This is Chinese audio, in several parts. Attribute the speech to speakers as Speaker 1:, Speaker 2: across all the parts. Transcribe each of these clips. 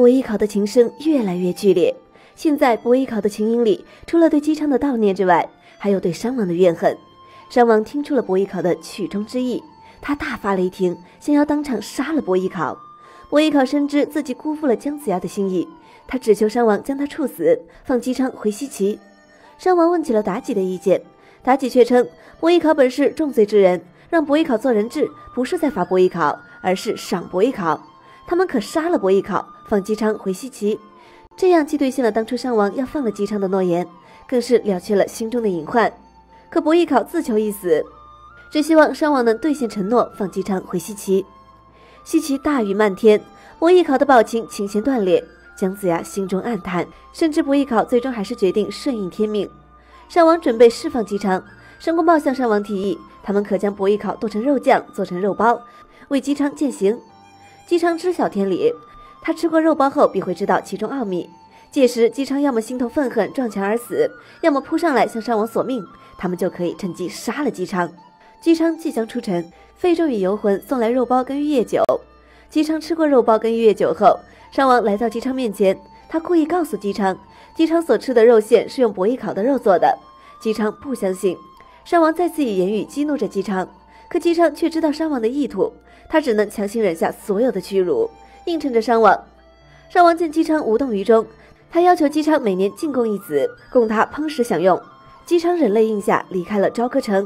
Speaker 1: 伯邑考的琴声越来越剧烈。现在伯邑考的琴音里，除了对姬昌的悼念之外，还有对商王的怨恨。商王听出了伯邑考的曲中之意，他大发雷霆，想要当场杀了伯邑考。伯邑考深知自己辜负了姜子牙的心意，他只求商王将他处死，放姬昌回西岐。商王问起了妲己的意见，妲己却称伯邑考本是重罪之人，让伯邑考做人质，不是在罚伯邑考，而是赏伯邑考。他们可杀了伯邑考，放姬昌回西岐。这样既兑现了当初商王要放了姬昌的诺言，更是了却了心中的隐患。可伯邑考自求一死，只希望商王能兑现承诺，放姬昌回西岐。西岐大雨漫天，伯邑考的宝琴琴弦断裂，姜子牙心中暗叹，深知伯邑考最终还是决定顺应天命。商王准备释放姬昌，申公豹向商王提议，他们可将伯邑考剁成肉酱，做成肉包，为姬昌践行。姬昌知晓天理。他吃过肉包后，必会知道其中奥秘。届时，姬昌要么心头愤恨撞墙而死，要么扑上来向商王索命，他们就可以趁机杀了姬昌。姬昌即将出城，费仲与游魂送来肉包跟玉液酒。姬昌吃过肉包跟玉液酒后，商王来到姬昌面前，他故意告诉姬昌，姬昌所吃的肉馅是用伯邑考的肉做的。姬昌不相信，商王再次以言语激怒着姬昌，可姬昌却知道商王的意图，他只能强行忍下所有的屈辱。应承着商王，商王见姬昌无动于衷，他要求姬昌每年进贡一子，供他烹食享用。姬昌忍泪应下，离开了朝歌城。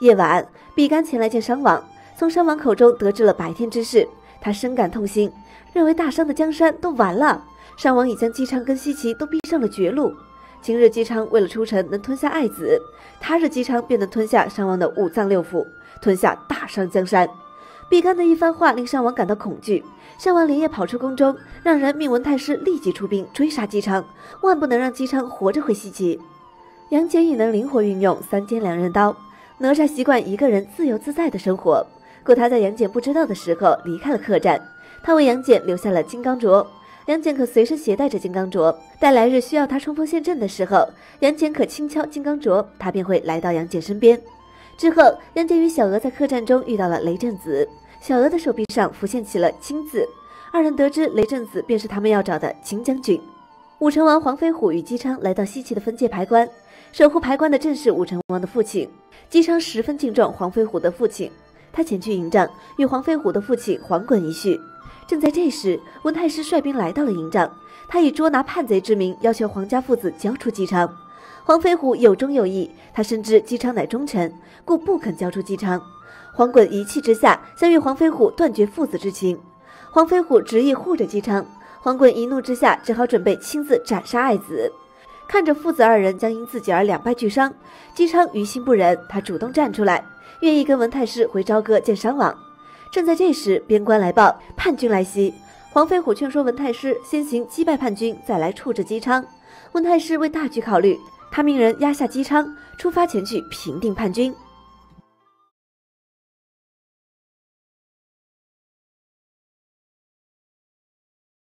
Speaker 1: 夜晚，比干前来见商王，从商王口中得知了白天之事，他深感痛心，认为大商的江山都完了。商王已将姬昌跟西岐都逼上了绝路。今日姬昌为了出城能吞下爱子，他日姬昌便能吞下商王的五脏六腑，吞下大商江山。毕干的一番话令商王感到恐惧。商王连夜跑出宫中，让人命文太师立即出兵追杀姬昌，万不能让姬昌活着回西岐。杨戬也能灵活运用三尖两刃刀。哪吒习惯一个人自由自在的生活，故他在杨戬不知道的时候离开了客栈。他为杨戬留下了金刚镯，杨戬可随身携带着金刚镯，待来日需要他冲锋陷阵的时候，杨戬可轻敲金刚镯，他便会来到杨戬身边。之后，杨戬与小娥在客栈中遇到了雷震子。小娥的手臂上浮现起了“金”字，二人得知雷震子便是他们要找的秦将军。武成王黄飞虎与姬昌来到西岐的分界牌关，守护牌关的正是武成王的父亲。姬昌十分敬重黄飞虎的父亲，他前去迎战，与黄飞虎的父亲黄滚一叙。正在这时，文太师率兵来到了营帐，他以捉拿叛贼之名，要求黄家父子交出姬昌。黄飞虎有忠有义，他深知姬昌乃忠臣，故不肯交出姬昌。黄滚一气之下，想与黄飞虎断绝父子之情。黄飞虎执意护着姬昌，黄滚一怒之下，只好准备亲自斩杀爱子。看着父子二人将因自己而两败俱伤，姬昌于心不忍，他主动站出来，愿意跟文太师回朝歌见商王。正在这时，边关来报叛军来袭。黄飞虎劝说文太师先行击败叛军，再来处置姬昌。文太师为大局考虑，他命人压下姬昌，出发前去平定叛军。